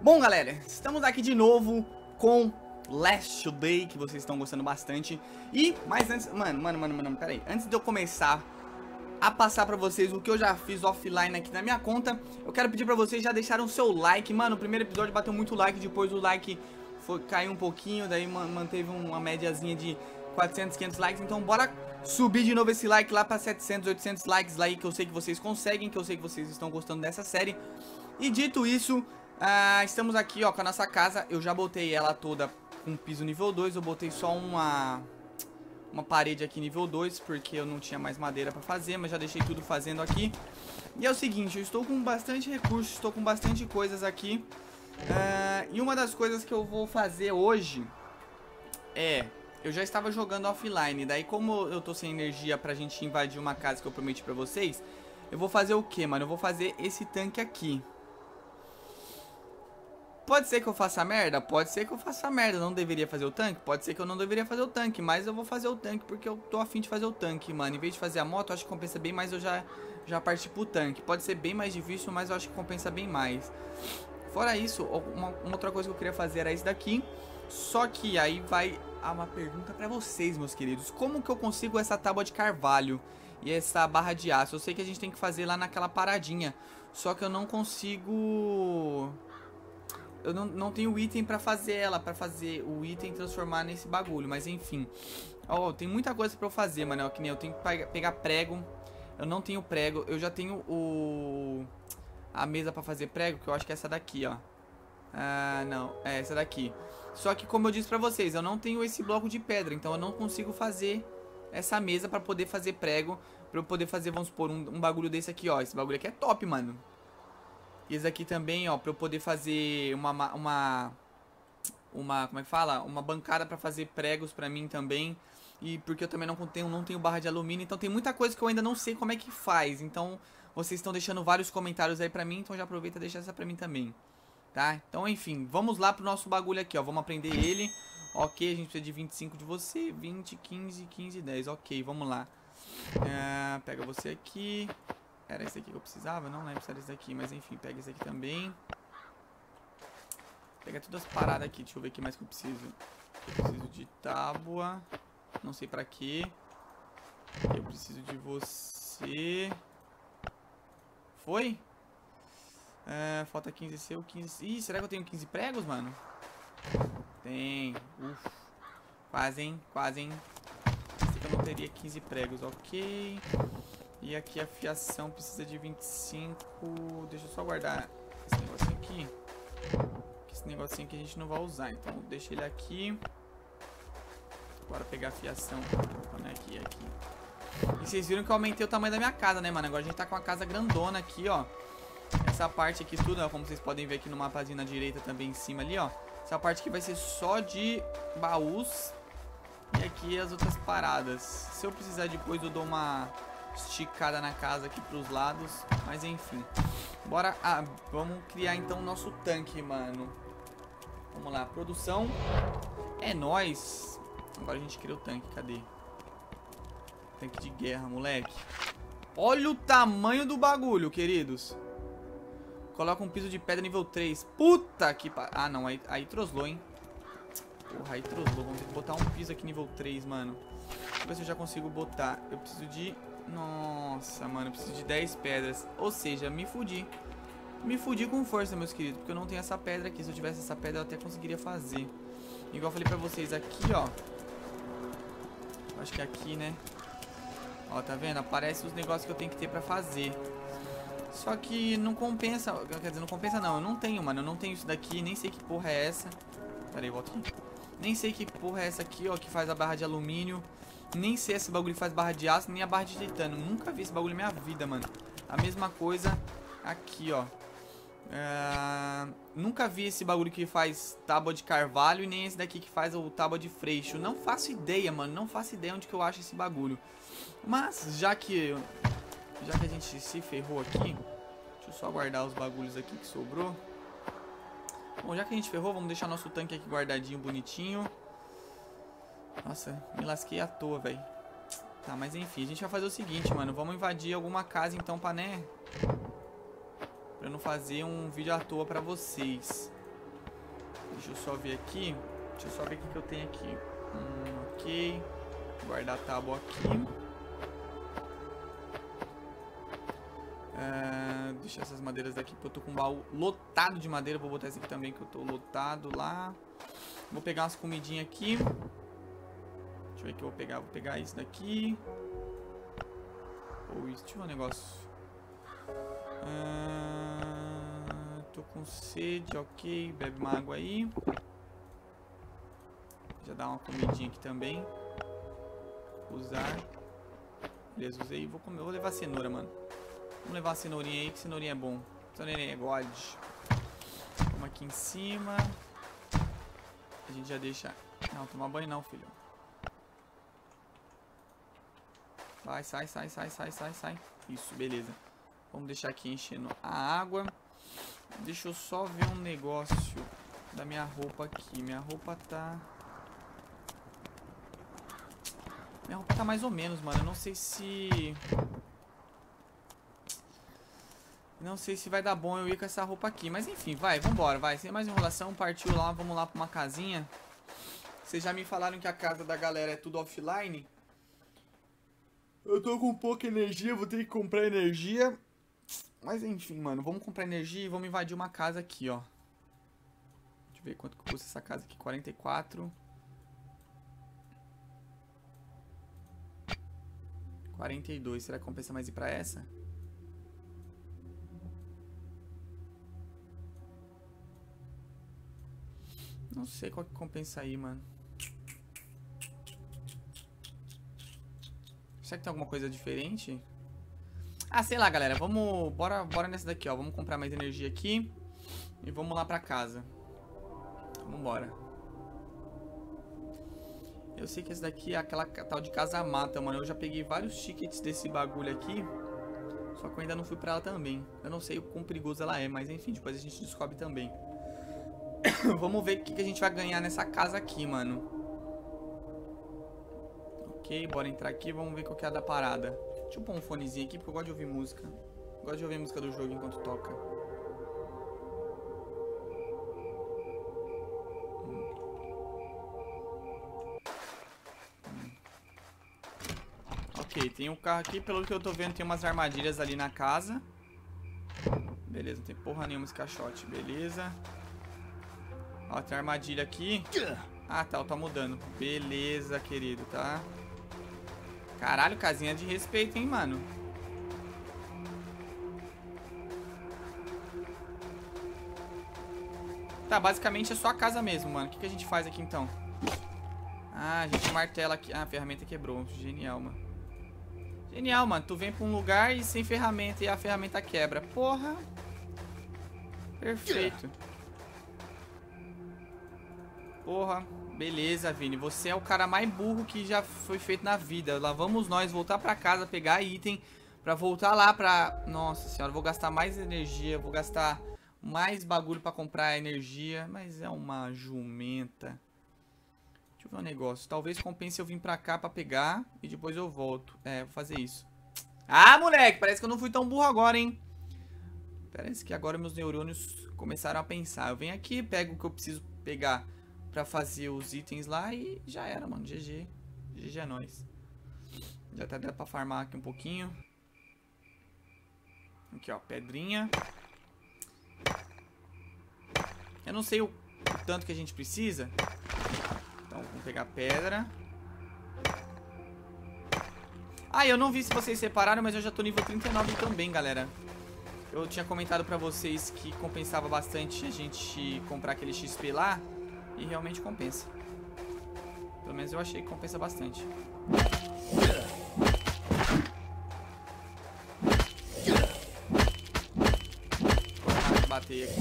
Bom, galera, estamos aqui de novo com Last Day, que vocês estão gostando bastante. E, mas antes, mano, mano, mano, mano, pera. Antes de eu começar a passar pra vocês o que eu já fiz offline aqui na minha conta, eu quero pedir pra vocês já deixarem o seu like. Mano, o primeiro episódio bateu muito like, depois o like foi, caiu um pouquinho, daí manteve uma médiazinha de 400, 500 likes. Então bora subir de novo esse like lá pra 700, 800 likes lá que eu sei que vocês conseguem, que eu sei que vocês estão gostando dessa série. E dito isso, uh, estamos aqui ó com a nossa casa, eu já botei ela toda com piso nível 2, eu botei só uma uma parede aqui nível 2, porque eu não tinha mais madeira pra fazer, mas já deixei tudo fazendo aqui. E é o seguinte, eu estou com bastante recursos, estou com bastante coisas aqui. Uh, e uma das coisas que eu vou fazer hoje é... Eu já estava jogando offline, daí como eu tô sem energia pra gente invadir uma casa que eu prometi pra vocês, eu vou fazer o que, mano? Eu vou fazer esse tanque aqui. Pode ser que eu faça merda? Pode ser que eu faça merda. Não deveria fazer o tanque? Pode ser que eu não deveria fazer o tanque. Mas eu vou fazer o tanque porque eu tô afim de fazer o tanque, mano. Em vez de fazer a moto, acho que compensa bem mais eu já, já partir pro tanque. Pode ser bem mais difícil, mas eu acho que compensa bem mais. Fora isso, uma, uma outra coisa que eu queria fazer era isso daqui. Só que aí vai uma pergunta pra vocês, meus queridos. Como que eu consigo essa tábua de carvalho e essa barra de aço? Eu sei que a gente tem que fazer lá naquela paradinha. Só que eu não consigo eu não, não tenho item pra fazer ela, pra fazer o item transformar nesse bagulho, mas enfim. Ó, oh, tem muita coisa pra eu fazer, mano, que nem eu tenho que pegar prego, eu não tenho prego, eu já tenho o... A mesa pra fazer prego, que eu acho que é essa daqui, ó. Ah, não, é essa daqui. Só que como eu disse pra vocês, eu não tenho esse bloco de pedra, então eu não consigo fazer essa mesa pra poder fazer prego, pra eu poder fazer, vamos supor, um, um bagulho desse aqui, ó. Esse bagulho aqui é top, mano. E esse aqui também, ó, pra eu poder fazer uma... uma uma, como é que fala? Uma bancada pra fazer pregos pra mim também. E porque eu também não tenho, não tenho barra de alumínio. Então tem muita coisa que eu ainda não sei como é que faz. Então vocês estão deixando vários comentários aí pra mim. Então já aproveita e deixa essa pra mim também. Tá? Então enfim, vamos lá pro nosso bagulho aqui, ó. Vamos aprender ele. Ok, a gente precisa de 25 de você. 20, 15, 15, 10. Ok, vamos lá. É, pega você aqui. Era esse aqui que eu precisava? Não lembro se era esse daqui, mas enfim, pega esse aqui também. Pega todas as paradas aqui, deixa eu ver o que mais que eu preciso. Eu preciso de tábua, não sei pra quê. Eu preciso de você. Foi? É, falta 15 seu, 15... Ih, será que eu tenho 15 pregos, mano? Tem. Uf. Quase, hein? Quase, hein? Eu não teria 15 pregos, ok. E aqui a fiação precisa de 25. Deixa eu só guardar esse negocinho aqui. Esse negocinho aqui a gente não vai usar. Então deixa ele aqui. Bora pegar a fiação. Né, aqui, aqui. E vocês viram que eu aumentei o tamanho da minha casa, né, mano? Agora a gente tá com uma casa grandona aqui, ó. Essa parte aqui tudo, ó, como vocês podem ver aqui no mapazinho na direita também em cima ali, ó. Essa parte aqui vai ser só de baús. E aqui as outras paradas. Se eu precisar depois eu dou uma esticada na casa aqui pros lados. Mas enfim. Bora. Ah, vamos criar então o nosso tanque, mano. Vamos lá. Produção. É nóis. Agora a gente cria o tanque. Cadê? Tanque de guerra, moleque. Olha o tamanho do bagulho, queridos. Coloca um piso de pedra nível 3. Puta que pa... Ah, não. Aí, aí troslou, hein. Porra, aí troslou. Vamos ter que botar um piso aqui nível 3, mano. Deixa eu ver se eu já consigo botar. Eu preciso de nossa, mano, eu preciso de 10 pedras. Ou seja, me fudi. Me fudi com força, meus queridos, porque eu não tenho essa pedra aqui. Se eu tivesse essa pedra, eu até conseguiria fazer. Igual eu falei pra vocês aqui, ó. Acho que é aqui, né? Ó, tá vendo? Aparece os negócios que eu tenho que ter pra fazer. Só que não compensa. Quer dizer, não compensa não. Eu não tenho, mano. Eu não tenho isso daqui. Nem sei que porra é essa. Pera aí, volta aqui. Nem sei que porra é essa aqui, ó. Que faz a barra de alumínio. Nem sei se esse bagulho faz barra de aço, nem a barra de titânio. Nunca vi esse bagulho na minha vida, mano. A mesma coisa aqui, ó. É... Nunca vi esse bagulho que faz tábua de carvalho e nem esse daqui que faz o tábua de freixo. Não faço ideia, mano. Não faço ideia onde que eu acho esse bagulho. Mas, já que... Já que a gente se ferrou aqui... Deixa eu só guardar os bagulhos aqui que sobrou. Bom, já que a gente ferrou, vamos deixar nosso tanque aqui guardadinho, bonitinho. Nossa, me lasquei à toa, velho. Tá, mas enfim, a gente vai fazer o seguinte, mano. Vamos invadir alguma casa então pra, né? Pra não fazer um vídeo à toa pra vocês. Deixa eu só ver aqui. Deixa eu só ver o que, que eu tenho aqui. Hum, ok. Guardar a tábua aqui. Uh, deixa essas madeiras daqui, porque eu tô com um baú lotado de madeira. Vou botar esse aqui também, que eu tô lotado lá. Vou pegar umas comidinhas aqui. Deixa eu ver que eu vou pegar. Vou pegar isso daqui. Ou isso. Deixa eu ver um negócio. Uh, tô com sede, ok. Bebe uma água aí. Já dá uma comidinha aqui também. Usar. Beleza, usei. Vou, comer. vou levar cenoura, mano. Vamos levar a cenourinha aí, que cenourinha é bom. Cenourinha é god. Vamos aqui em cima. A gente já deixa... Não, tomar banho não, filho. Vai, sai, sai, sai, sai, sai, sai. Isso, beleza. Vamos deixar aqui enchendo a água. Deixa eu só ver um negócio da minha roupa aqui. Minha roupa tá... Minha roupa tá mais ou menos, mano. Eu não sei se... Não sei se vai dar bom eu ir com essa roupa aqui. Mas enfim, vai, vambora, vai. Sem mais enrolação, partiu lá, vamos lá pra uma casinha. Vocês já me falaram que a casa da galera é tudo offline. Eu tô com pouca energia, vou ter que comprar energia. Mas enfim, mano, vamos comprar energia e vamos invadir uma casa aqui, ó. Deixa eu ver quanto custa essa casa aqui. 44. 42. Será que compensa mais ir pra essa? Não sei qual que compensa aí, mano. Será que tem alguma coisa diferente? Ah, sei lá, galera. Vamos... Bora, bora nessa daqui, ó. Vamos comprar mais energia aqui. E vamos lá pra casa. Vambora. Eu sei que esse daqui é aquela tal de casa mata, mano. Eu já peguei vários tickets desse bagulho aqui. Só que eu ainda não fui pra ela também. Eu não sei o quão perigoso ela é, mas enfim, depois a gente descobre também. Vamos ver o que, que a gente vai ganhar nessa casa aqui, mano. Bora entrar aqui vamos ver qual que é a da parada. Deixa eu pôr um fonezinho aqui, porque eu gosto de ouvir música. Eu gosto de ouvir música do jogo enquanto toca. Hum. Ok, tem um carro aqui, pelo que eu tô vendo tem umas armadilhas ali na casa. Beleza, não tem porra nenhuma esse caixote, beleza. Ó, tem armadilha aqui. Ah, tá, tá mudando. Beleza, querido, tá? Caralho, casinha de respeito, hein, mano. Tá, basicamente é só a casa mesmo, mano. O que, que a gente faz aqui, então? Ah, a gente martela aqui. Ah, a ferramenta quebrou. Genial, mano. Genial, mano. Tu vem pra um lugar e sem ferramenta e a ferramenta quebra. Porra. Perfeito. Porra, beleza, Vini. Você é o cara mais burro que já foi feito na vida. Lá vamos nós voltar pra casa, pegar item pra voltar lá pra... Nossa senhora, vou gastar mais energia, vou gastar mais bagulho pra comprar energia. Mas é uma jumenta. Deixa eu ver um negócio. Talvez compense eu vir pra cá pra pegar e depois eu volto. É, vou fazer isso. Ah, moleque, parece que eu não fui tão burro agora, hein? Parece que agora meus neurônios começaram a pensar. Eu venho aqui, pego o que eu preciso pegar pra fazer os itens lá e já era, mano. GG. GG é nóis. Já tá dando pra farmar aqui um pouquinho. Aqui, ó. Pedrinha. Eu não sei o tanto que a gente precisa. Então, vamos pegar pedra. Ah, eu não vi se vocês separaram, mas eu já tô nível 39 também, galera. Eu tinha comentado pra vocês que compensava bastante a gente comprar aquele XP lá. E realmente compensa. Pelo menos eu achei que compensa bastante. Vou bater aqui,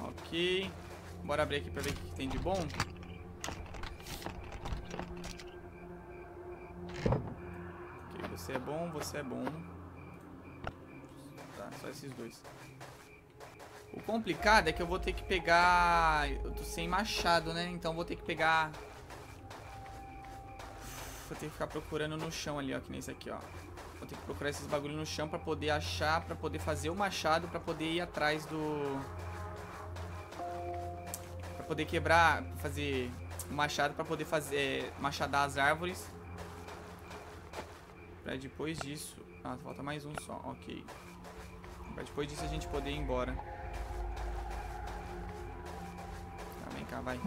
ó. Ok. Bora abrir aqui pra ver o que tem de bom. Ok, você é bom, você é bom. Tá, só esses dois. O complicado é que eu vou ter que pegar... Eu tô sem machado, né? Então vou ter que pegar... Vou ter que ficar procurando no chão ali, ó. Que nem esse aqui, ó. Vou ter que procurar esses bagulhos no chão pra poder achar, pra poder fazer o machado, pra poder ir atrás do... Pra poder quebrar, fazer machado pra poder fazer, machadar as árvores. Pra depois disso... Ah, falta mais um só, ok. Pra depois disso a gente poder ir embora. Cá, vai.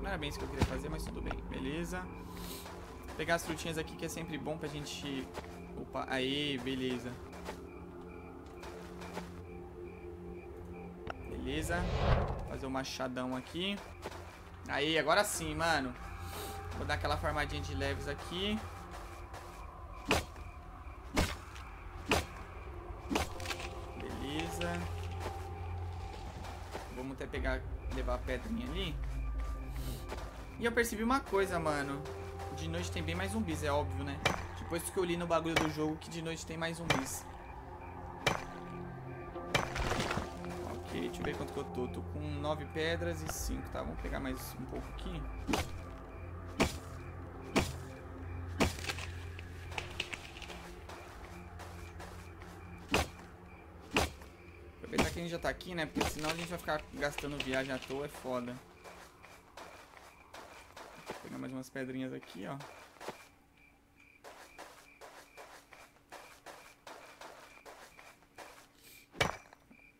Não era bem isso que eu queria fazer, mas tudo bem. Beleza. Vou pegar as frutinhas aqui que é sempre bom pra gente... Opa, aí, beleza. Beleza. Fazer o machadão aqui. Aí, agora sim, mano. Vou dar aquela farmadinha de leves aqui. Pegar, levar a pedrinha ali. E eu percebi uma coisa, mano. De noite tem bem mais zumbis, é óbvio, né? Depois que eu li no bagulho do jogo que de noite tem mais zumbis. Ok, deixa eu ver quanto que eu tô. Tô com 9 pedras e 5, tá? Vamos pegar mais um pouco aqui. Que a gente já tá aqui, né? Porque senão a gente vai ficar gastando viagem à toa, é foda. Vou pegar mais umas pedrinhas aqui, ó.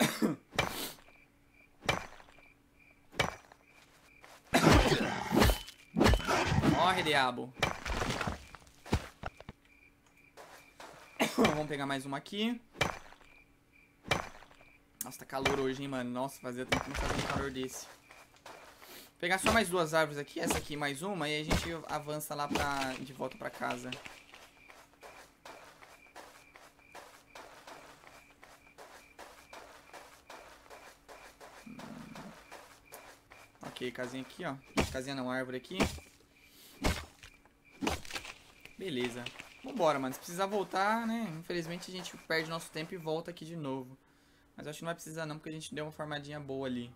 Morre, diabo. Vamos pegar mais uma aqui. Tá calor hoje, hein, mano. Nossa, fazia tempo que não fazia um calor desse. Vou pegar só mais duas árvores aqui, essa aqui mais uma, e a gente avança lá pra, de volta pra casa. Hum. Ok, casinha aqui, ó. Casinha não, árvore aqui. Beleza. Vambora, mano. Se precisar voltar, né? Infelizmente a gente perde nosso tempo e volta aqui de novo. Mas acho que não vai precisar não, porque a gente deu uma formadinha boa ali.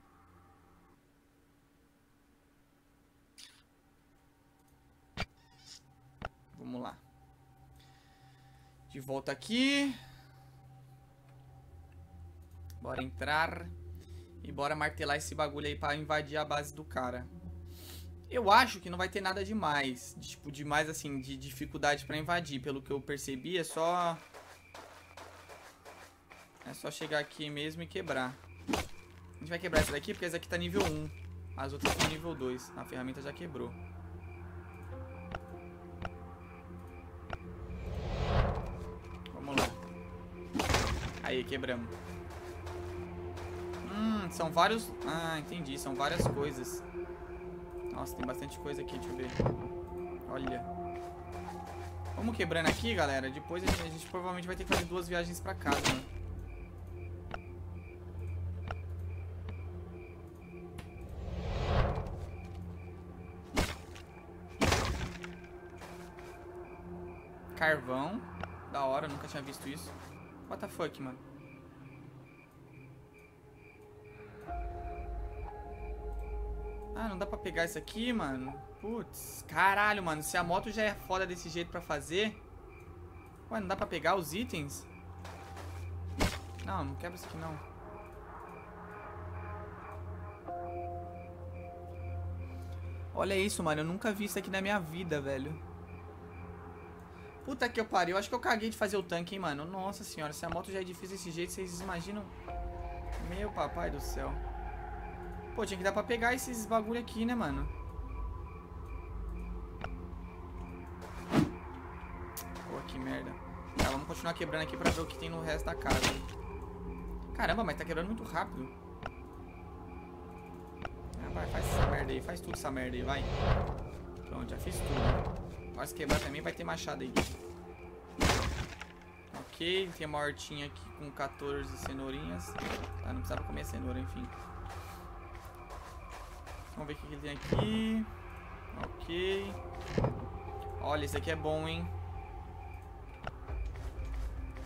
Vamos lá. De volta aqui. Bora entrar. E bora martelar esse bagulho aí pra invadir a base do cara. Eu acho que não vai ter nada demais. Tipo, demais assim, de dificuldade pra invadir. Pelo que eu percebi, é só... É só chegar aqui mesmo e quebrar. A gente vai quebrar essa daqui porque essa aqui tá nível 1. As outras estão nível 2. A ferramenta já quebrou. Vamos lá. Aí, quebramos. Hum, são vários... Ah, entendi. São várias coisas. Nossa, tem bastante coisa aqui, deixa eu ver. Olha. Vamos quebrando aqui, galera. Depois a gente, a gente provavelmente vai ter que fazer duas viagens pra casa, né? Carvão. Da hora, nunca tinha visto isso. What the fuck, mano? Ah, não dá pra pegar isso aqui, mano? Putz, caralho, mano. Se a moto já é foda desse jeito pra fazer... Ué, não dá pra pegar os itens? Não, não quebra isso aqui, não. Olha isso, mano. Eu nunca vi isso aqui na minha vida, velho. Puta que eu pariu. Acho que eu caguei de fazer o tanque, hein, mano. Nossa senhora, se a moto já é difícil desse jeito, vocês imaginam... Meu papai do céu. Pô, tinha que dar pra pegar esses bagulho aqui, né, mano? Pô, que merda. Tá, vamos continuar quebrando aqui pra ver o que tem no resto da casa. Caramba, mas tá quebrando muito rápido. Vai, faz essa merda aí. Faz tudo essa merda aí, vai. Pronto, já fiz tudo. Agora se quebrar também vai ter machado aí. Ok, tem uma hortinha aqui com 14 cenourinhas. Tá, não precisava comer cenoura, enfim. Vamos ver o que, que ele tem aqui. Ok. Olha, esse aqui é bom, hein?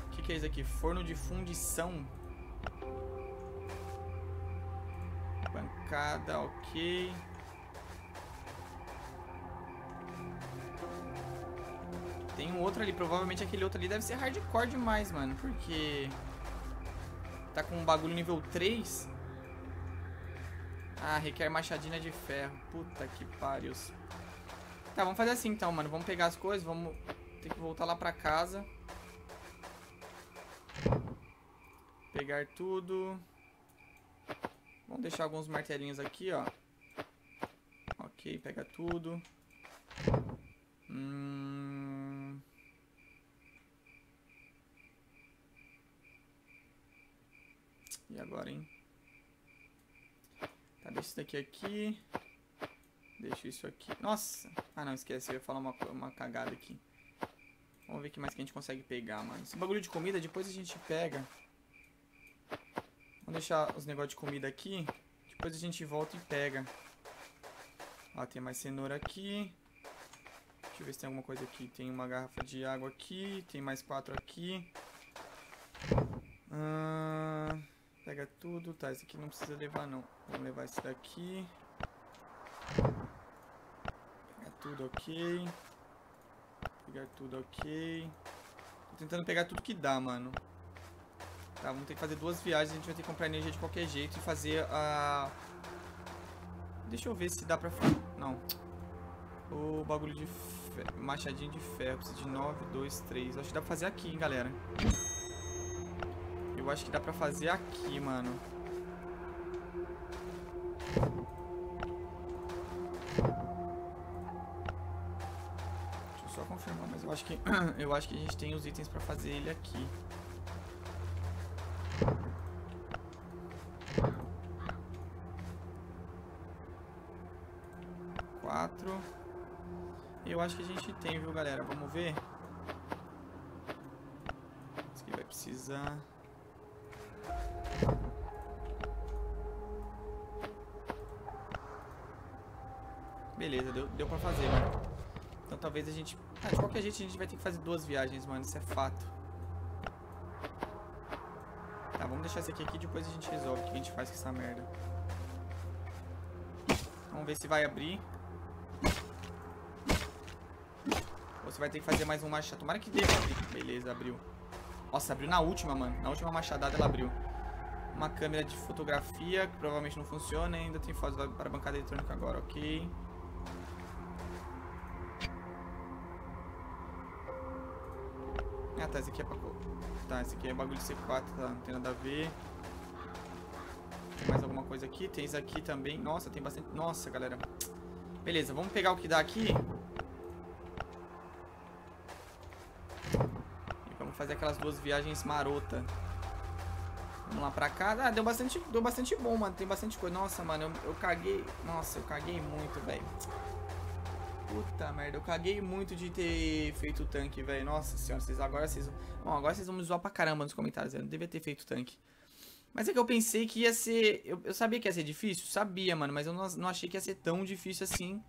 O que, que é isso aqui? Forno de fundição. Bancada, ok. Tem um outro ali, provavelmente aquele outro ali deve ser hardcore demais, mano. Porque... Tá com um bagulho nível 3. Ah, requer machadinha de ferro. Puta que pariu. Tá, vamos fazer assim então, mano. Vamos pegar as coisas, vamos ter que voltar lá pra casa. Pegar tudo. Vamos deixar alguns martelinhos aqui, ó. Ok, pega tudo. Hum... E agora, hein? Tá, deixa isso daqui aqui. Deixa isso aqui. Nossa! Ah, não, esquece. Eu ia falar uma, uma cagada aqui. Vamos ver o que mais que a gente consegue pegar, mano. Esse bagulho de comida, depois a gente pega. Vamos deixar os negócios de comida aqui. Depois a gente volta e pega. Ó, tem mais cenoura aqui. Deixa eu ver se tem alguma coisa aqui. Tem uma garrafa de água aqui. Tem mais quatro aqui. Ah, pega tudo. Tá, esse aqui não precisa levar, não. Vamos levar esse daqui. Pegar tudo ok. Pegar tudo ok. Tô tentando pegar tudo que dá, mano. Tá, vamos ter que fazer duas viagens. A gente vai ter que comprar energia de qualquer jeito e fazer a... Deixa eu ver se dá pra... Não. O bagulho de ferro. Machadinho de ferro. Precisa de 9, 2, 3. Acho que dá pra fazer aqui, hein, galera. Eu acho que dá pra fazer aqui, mano. Deixa eu só confirmar, mas eu acho que eu acho que a gente tem os itens pra fazer ele aqui. Quatro. Eu acho que a gente tem, viu, galera? Vamos ver. Isso aqui vai precisar... Beleza, deu, deu pra fazer, mano. Então talvez a gente... Ah, de qualquer jeito a gente vai ter que fazer duas viagens, mano. Isso é fato. Tá, vamos deixar esse aqui aqui e depois a gente resolve o que a gente faz com essa merda. Vamos ver se vai abrir. Ou você vai ter que fazer mais um machado. Tomara que dê pra abrir. Beleza, abriu. Nossa, abriu na última, mano. Na última machadada ela abriu. Uma câmera de fotografia, que provavelmente não funciona. Ainda tem fotos para bancada eletrônica agora, ok. Ah, tá, esse aqui é pra... Tá, esse aqui é bagulho C4, tá, não tem nada a ver. Tem mais alguma coisa aqui? Tem isso aqui também. Nossa, tem bastante... Nossa, galera. Beleza, vamos pegar o que dá aqui. E vamos fazer aquelas duas viagens marota. Vamos lá pra cá. Ah, deu bastante, deu bastante bom, mano. Tem bastante coisa. Nossa, mano, eu, eu caguei... Nossa, eu caguei muito, velho. Puta merda, eu caguei muito de ter feito o tanque, velho. Nossa senhora, vocês agora vocês. Bom, agora vocês vão me zoar pra caramba nos comentários, Eu não devia ter feito o tanque. Mas é que eu pensei que ia ser. Eu, eu, sabia que ia ser difícil? Sabia, mano. Mas eu não, não achei que ia ser tão difícil assim.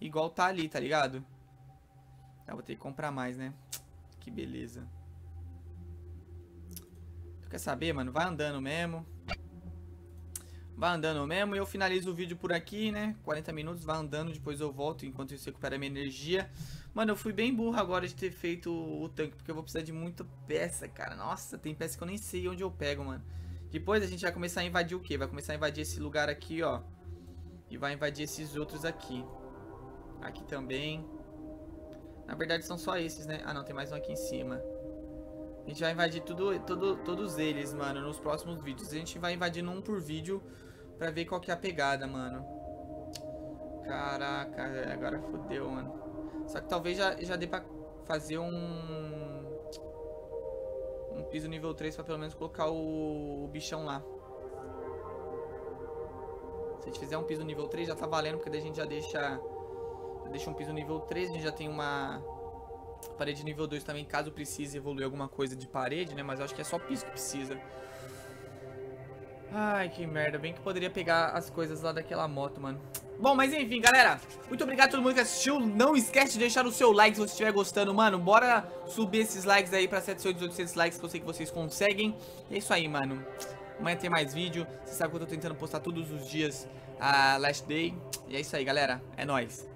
Igual tá ali, tá ligado? Ah, vou ter que comprar mais, né? Que beleza. Tu quer saber, mano? Vai andando mesmo. Vai andando mesmo e eu finalizo o vídeo por aqui, né? 40 minutos, vai andando, depois eu volto enquanto isso recupera minha energia. Mano, eu fui bem burro agora de ter feito o tanque, porque eu vou precisar de muita peça, cara. Nossa, tem peça que eu nem sei onde eu pego, mano. Depois a gente vai começar a invadir o quê? Vai começar a invadir esse lugar aqui, ó. E vai invadir esses outros aqui. Aqui também. Na verdade são só esses, né? Ah, não, tem mais um aqui em cima. A gente vai invadir tudo, tudo, todos eles, mano, nos próximos vídeos. A gente vai invadindo um por vídeo pra ver qual que é a pegada, mano. Caraca, agora fodeu, mano. Só que talvez já, já dê pra fazer um... Um piso nível 3 pra pelo menos colocar o, o bichão lá. Se a gente fizer um piso nível 3 já tá valendo, porque daí a gente já deixa... Já deixa um piso nível 3, a gente já tem uma Parede nível 2 também, caso precise evoluir alguma coisa de parede, né? Mas eu acho que é só piso que precisa. Ai, que merda. Bem que poderia pegar as coisas lá daquela moto, mano. Bom, mas enfim, galera. Muito obrigado a todo mundo que assistiu. Não esquece de deixar o seu like se você estiver gostando, mano. Bora subir esses likes aí pra 700, 800 likes que eu sei que vocês conseguem. É isso aí, mano. Amanhã tem mais vídeo. Você sabe que eu tô tentando postar todos os dias a Last Day. E é isso aí, galera. É nóis.